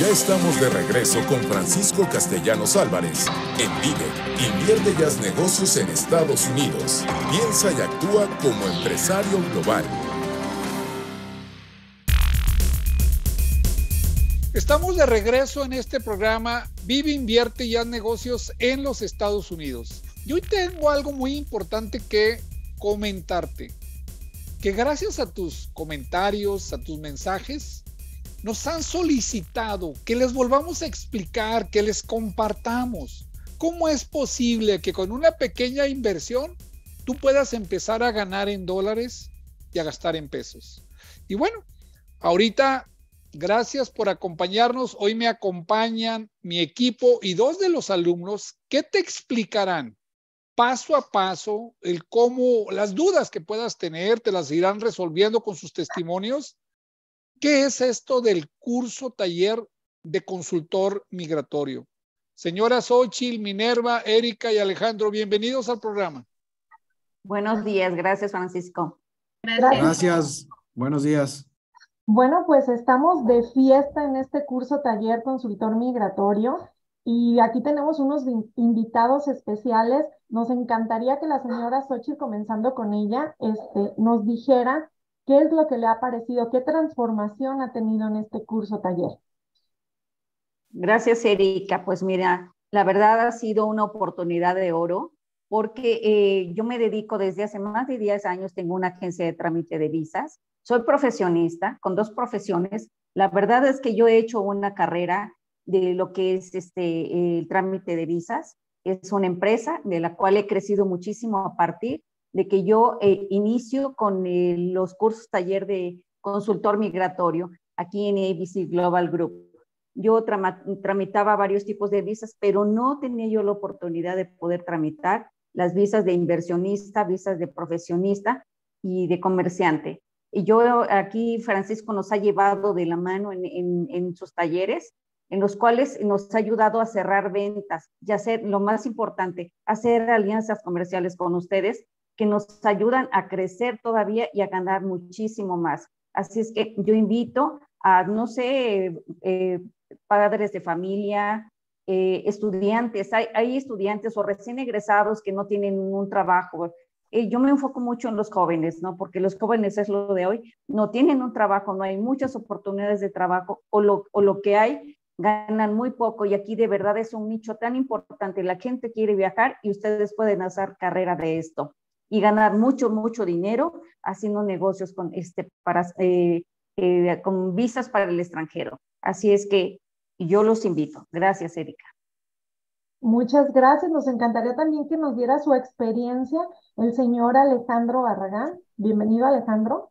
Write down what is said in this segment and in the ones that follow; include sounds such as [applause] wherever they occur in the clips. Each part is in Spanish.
Ya estamos de regreso con Francisco Castellanos Álvarez en Vive, invierte y haz negocios en Estados Unidos. Piensa y actúa como empresario global. Estamos de regreso en este programa Vive, invierte y haz negocios en los Estados Unidos. Y hoy tengo algo muy importante que comentarte. Que gracias a tus comentarios, a tus mensajes, nos han solicitado que les volvamos a explicar, que les compartamos cómo es posible que con una pequeña inversión tú puedas empezar a ganar en dólares y a gastar en pesos. Y bueno, ahorita, gracias por acompañarnos. Hoy me acompañan mi equipo y dos de los alumnos que te explicarán paso a paso el cómo las dudas que puedas tener te las irán resolviendo con sus testimonios ¿Qué es esto del curso taller de consultor migratorio? Señoras Xochil, Minerva, Erika y Alejandro, bienvenidos al programa. Buenos días, gracias Francisco. Gracias. gracias. Buenos días. Bueno, pues estamos de fiesta en este curso taller consultor migratorio y aquí tenemos unos invitados especiales. Nos encantaría que la señora Xochitl, comenzando con ella, este, nos dijera ¿Qué es lo que le ha parecido? ¿Qué transformación ha tenido en este curso taller? Gracias, Erika. Pues mira, la verdad ha sido una oportunidad de oro porque eh, yo me dedico desde hace más de 10 años, tengo una agencia de trámite de visas, soy profesionista con dos profesiones. La verdad es que yo he hecho una carrera de lo que es este, el trámite de visas. Es una empresa de la cual he crecido muchísimo a partir de que yo eh, inicio con eh, los cursos taller de consultor migratorio aquí en ABC Global Group. Yo tramitaba varios tipos de visas, pero no tenía yo la oportunidad de poder tramitar las visas de inversionista, visas de profesionista y de comerciante. Y yo aquí, Francisco nos ha llevado de la mano en, en, en sus talleres, en los cuales nos ha ayudado a cerrar ventas y hacer, lo más importante, hacer alianzas comerciales con ustedes que nos ayudan a crecer todavía y a ganar muchísimo más. Así es que yo invito a, no sé, eh, padres de familia, eh, estudiantes, hay, hay, estudiantes o recién egresados que no tienen un trabajo. Eh, yo me enfoco mucho en los jóvenes, ¿no? Porque los jóvenes es lo de hoy, no tienen un trabajo, no hay muchas oportunidades de trabajo o lo, o lo que hay ganan muy poco y aquí de verdad es un nicho tan importante. La gente quiere viajar y ustedes pueden hacer carrera de esto y ganar mucho, mucho dinero haciendo negocios con, este, para, eh, eh, con visas para el extranjero. Así es que yo los invito. Gracias, Erika. Muchas gracias. Nos encantaría también que nos diera su experiencia el señor Alejandro Barragán. Bienvenido, Alejandro.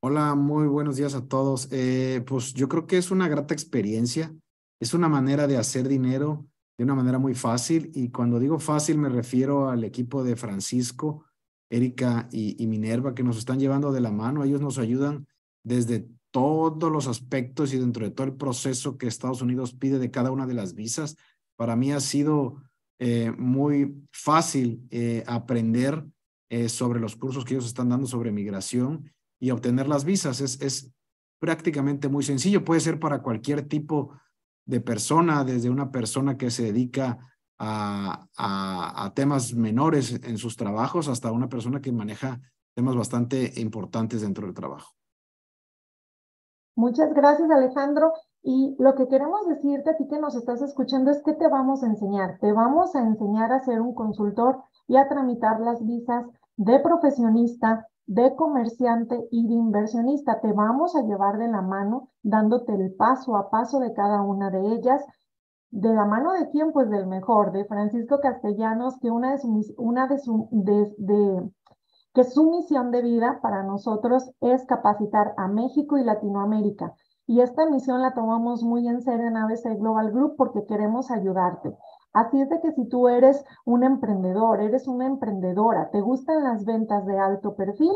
Hola, muy buenos días a todos. Eh, pues yo creo que es una grata experiencia. Es una manera de hacer dinero de una manera muy fácil. Y cuando digo fácil me refiero al equipo de Francisco, Erika y, Minerva, que nos están llevando de la mano. Ellos nos ayudan desde todos los aspectos y dentro de todo el proceso que Estados Unidos pide de cada una de las visas. Para mí ha sido eh, muy fácil eh, aprender eh, sobre los cursos que ellos están dando sobre migración y obtener las visas. Es, es prácticamente muy sencillo. Puede ser para cualquier tipo de persona, desde una persona que se dedica a, temas menores en sus trabajos hasta una persona que maneja temas bastante importantes dentro del trabajo. Muchas gracias, Alejandro. Y lo que queremos decirte a ti que nos estás escuchando es que te vamos a enseñar. Te vamos a enseñar a ser un consultor y a tramitar las visas de profesionista, de comerciante y de inversionista. Te vamos a llevar de la mano dándote el paso a paso de cada una de ellas de la mano de quién, pues del mejor, de Francisco Castellanos, que una de su, una de su, de, que su misión de vida para nosotros es capacitar a México y Latinoamérica. Y esta misión la tomamos muy en serio en ABC Global Group porque queremos ayudarte. Así es de que si tú eres un emprendedor, eres una emprendedora, te gustan las ventas de alto perfil,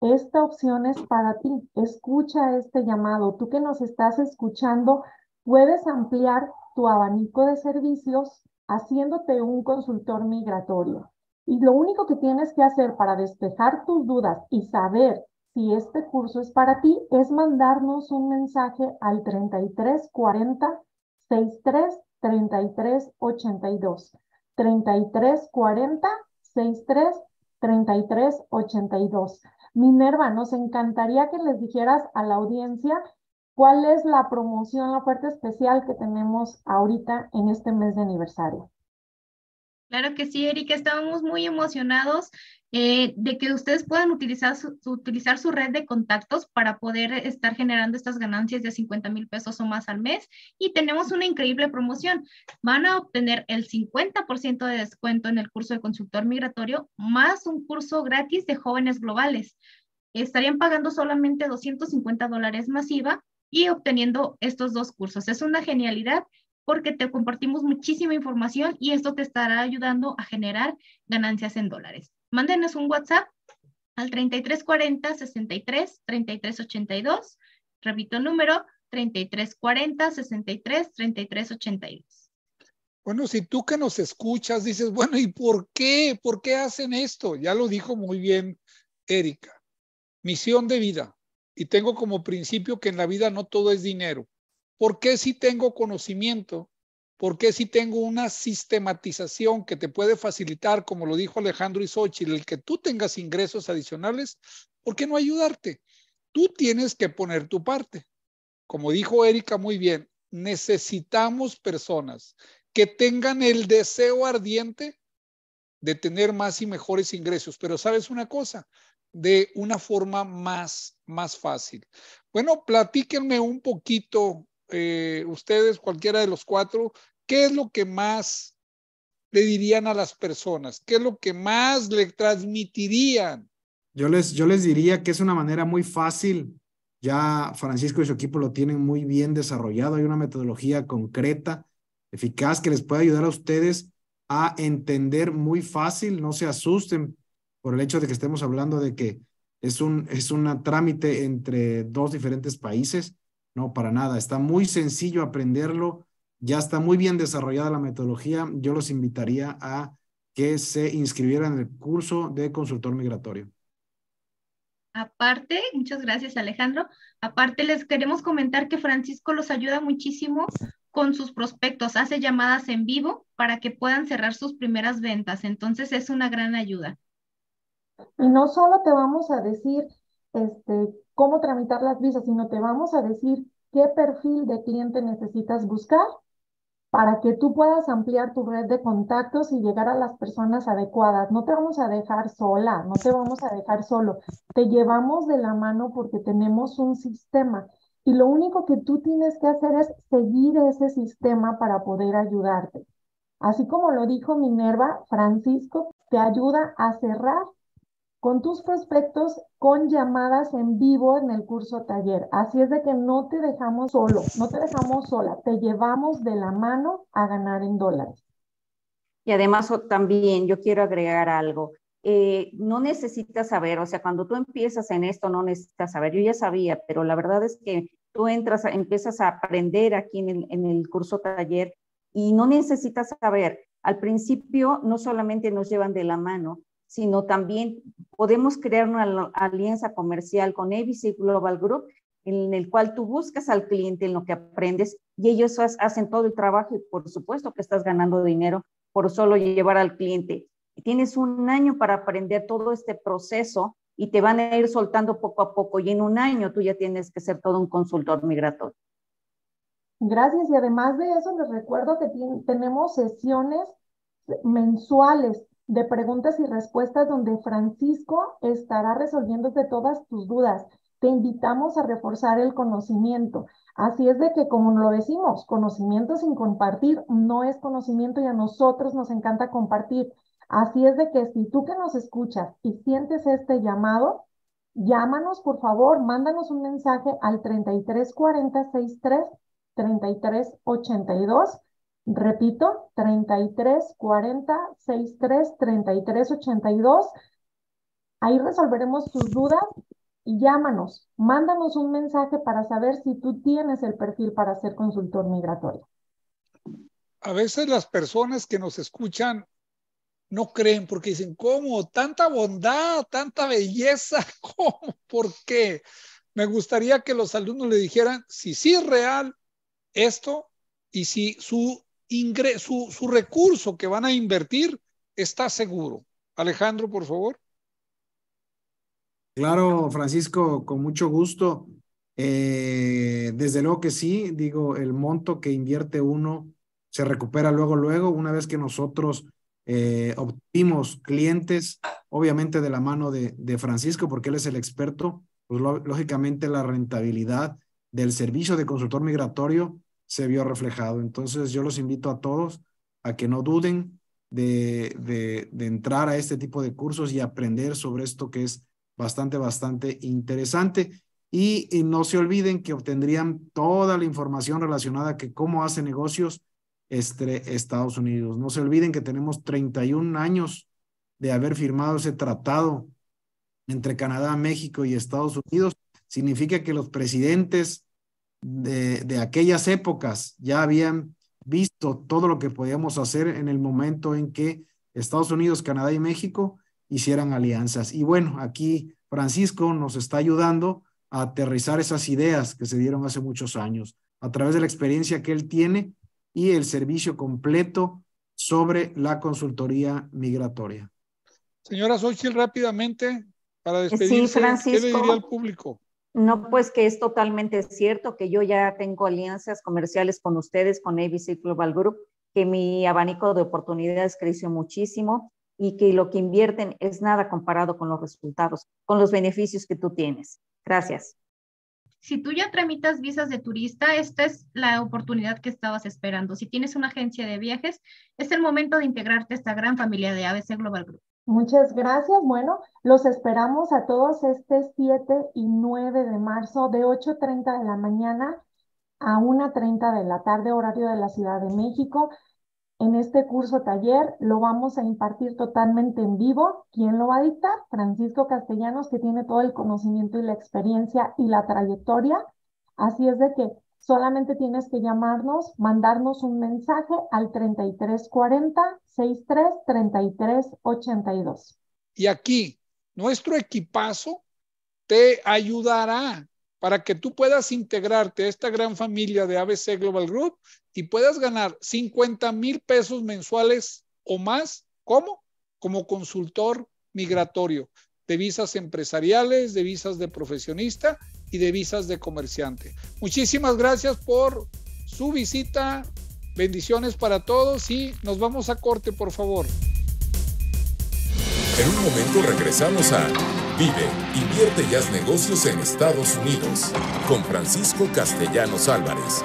esta opción es para ti. Escucha este llamado. Tú que nos estás escuchando, puedes ampliar tu abanico de servicios haciéndote un consultor migratorio. Y lo único que tienes que hacer para despejar tus dudas y saber si este curso es para ti, es mandarnos un mensaje al 3340 63 33 82. 33 40 63 33 82. Minerva, nos encantaría que les dijeras a la audiencia cuál es la promoción, la oferta especial que tenemos ahorita en este mes de aniversario. Claro que sí, Erika, estábamos muy emocionados eh, de que ustedes puedan utilizar su, utilizar su red de contactos para poder estar generando estas ganancias de 50 mil pesos o más al mes. Y tenemos una increíble promoción. Van a obtener el 50% de descuento en el curso de consultor migratorio, más un curso gratis de jóvenes globales. Estarían pagando solamente 250 dólares masiva y obteniendo estos dos cursos. Es una genialidad porque te compartimos muchísima información y esto te estará ayudando a generar ganancias en dólares. Mándenos un WhatsApp al 3340 63 3382. Repito el número 3340 63 3382. Bueno, si tú que nos escuchas dices, bueno, ¿y por qué? ¿Por qué hacen esto? Ya lo dijo muy bien Erika. Misión de vida. Y tengo como principio que en la vida no todo es dinero. ¿Por qué si tengo conocimiento? ¿Por qué si tengo una sistematización que te puede facilitar, como lo dijo Alejandro Isochil, el que tú tengas ingresos adicionales? ¿Por qué no ayudarte? Tú tienes que poner tu parte. Como dijo Erika muy bien, necesitamos personas que tengan el deseo ardiente de tener más y mejores ingresos. Pero sabes una cosa, de una forma más, más fácil. Bueno, platíquenme un poquito eh, ustedes, cualquiera de los cuatro, ¿qué es lo que más le dirían a las personas? ¿Qué es lo que más le transmitirían? Yo les, yo les diría que es una manera muy fácil. Ya Francisco y su equipo lo tienen muy bien desarrollado. Hay una metodología concreta, eficaz, que les puede ayudar a ustedes a entender muy fácil. No se asusten por el hecho de que estemos hablando de que es un, es trámite entre dos diferentes países. No, para nada. Está muy sencillo aprenderlo. Ya está muy bien desarrollada la metodología. Yo los invitaría a que se inscribieran en el curso de consultor migratorio. Aparte, muchas gracias Alejandro. Aparte, les queremos comentar que Francisco los ayuda muchísimo con sus prospectos, hace llamadas en vivo para que puedan cerrar sus primeras ventas. Entonces es una gran ayuda. Y no solo te vamos a decir este, cómo tramitar las visas, sino te vamos a decir qué perfil de cliente necesitas buscar para que tú puedas ampliar tu red de contactos y llegar a las personas adecuadas. No te vamos a dejar sola, no te vamos a dejar solo. Te llevamos de la mano porque tenemos un sistema y lo único que tú tienes que hacer es seguir ese sistema para poder ayudarte. Así como lo dijo Minerva, Francisco te ayuda a cerrar con tus prospectos con llamadas en vivo en el curso taller. Así es de que no te dejamos solo, no te dejamos sola, te llevamos de la mano a ganar en dólares. Y además también yo quiero agregar algo. Eh, no necesitas saber, o sea, cuando tú empiezas en esto no necesitas saber, yo ya sabía, pero la verdad es que tú entras, empiezas a aprender aquí en el, en el curso taller y no necesitas saber. Al principio no solamente nos llevan de la mano, sino también podemos crear una alianza comercial con ABC Global Group, en el cual tú buscas al cliente en lo que aprendes y ellos hacen todo el trabajo y por supuesto que estás ganando dinero por solo llevar al cliente. tienes un año para aprender todo este proceso y te van a ir soltando poco a poco y en un año tú ya tienes que ser todo un consultor migratorio. Gracias y además de eso les recuerdo que tenemos sesiones mensuales de preguntas y respuestas donde Francisco estará resolviéndote todas tus dudas. Te invitamos a reforzar el conocimiento. Así es de que, como lo decimos, conocimiento sin compartir no es conocimiento y a nosotros nos encanta compartir. Así es de que si tú que nos escuchas y sientes este llamado, llámanos por favor, mándanos un mensaje al 334063 3382 Repito, 33 40 63 33 82. Ahí resolveremos tus dudas y llámanos, mándanos un mensaje para saber si tú tienes el perfil para ser consultor migratorio. A veces las personas que nos escuchan no creen porque dicen, ¿cómo? Tanta bondad, tanta belleza, [laughs] ¿cómo? ¿Por qué? Me gustaría que los alumnos le dijeran si sí es real esto y si su, su, recurso que van a invertir está seguro. Alejandro, por favor. Claro, Francisco, con mucho gusto. Eh, desde luego que sí, digo, el monto que invierte uno se recupera luego, luego, una vez que nosotros eh, obtuvimos clientes, obviamente de la mano de, de, Francisco, porque él es el experto, pues lógicamente la rentabilidad del servicio de consultor migratorio se vio reflejado. Entonces yo los invito a todos a que no duden de, de, de entrar a este tipo de cursos y aprender sobre esto que es bastante, bastante interesante. Y, no se olviden que obtendrían toda la información relacionada que cómo hace negocios este, Estados Unidos. No se olviden que tenemos 31 años de haber firmado ese tratado entre Canadá, México y Estados Unidos. Significa que los presidentes de, de aquellas épocas ya habían visto todo lo que podíamos hacer en el momento en que Estados Unidos, Canadá y México hicieran alianzas. Y bueno, aquí Francisco nos está ayudando a aterrizar esas ideas que se dieron hace muchos años a través de la experiencia que él tiene y el servicio completo sobre la consultoría migratoria. Señora Xochitl, rápidamente, para despedirse, sí, Francisco, ¿qué le diría al público? No, pues que es totalmente cierto que yo ya tengo alianzas comerciales con ustedes, con ABC Global Group, que mi abanico de oportunidades creció muchísimo y que lo que invierten es nada comparado con los resultados, con los beneficios que tú tienes. Gracias si tú ya tramitas visas de turista, esta es la oportunidad que estabas esperando. Si tienes una agencia de viajes, es el momento de integrarte a esta gran familia de ABC Global Group. Muchas gracias. Bueno, los esperamos a todos este 7 y 9 de marzo de 8.30 de la mañana a 1.30 de la tarde, horario de la Ciudad de México. En este curso taller lo vamos a impartir totalmente en vivo. ¿Quién lo va a dictar? Francisco Castellanos, que tiene todo el conocimiento y la experiencia y la trayectoria. Así es de que solamente tienes que llamarnos, mandarnos un mensaje al 3340 63 33 82. Y aquí, nuestro equipazo te ayudará para que tú puedas integrarte a esta gran familia de ABC Global Group y puedas ganar 50 mil pesos mensuales o más. ¿Cómo? Como consultor migratorio de visas empresariales, de visas de profesionista y de visas de comerciante. Muchísimas gracias por su visita. Bendiciones para todos y nos vamos a corte, por favor. En un momento regresamos a Vive, invierte y haz negocios en Estados Unidos con Francisco Castellanos Álvarez